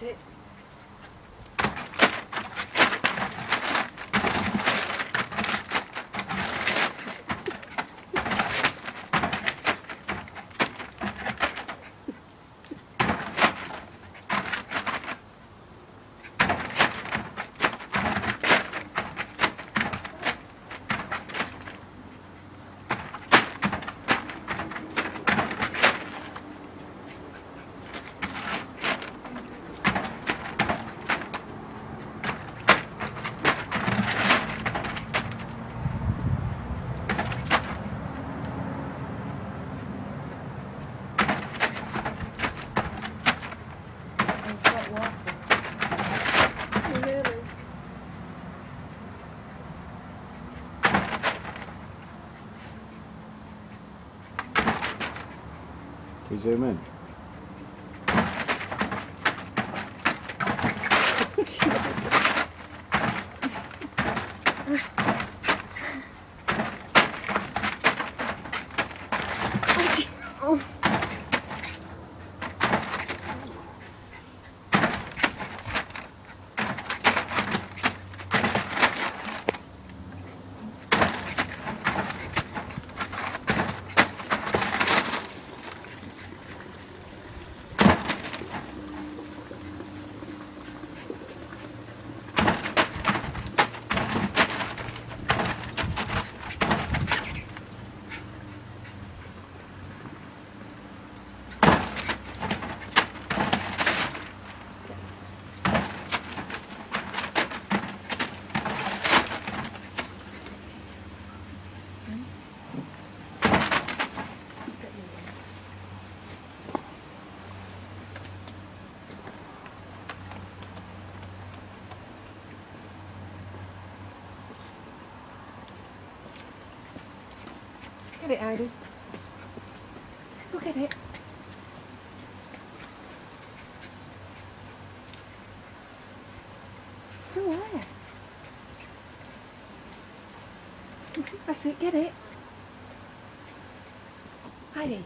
Get it. You zoom in? Oh. Get it, Heidi. Look at it. Still there. That's it, get it. Heidi.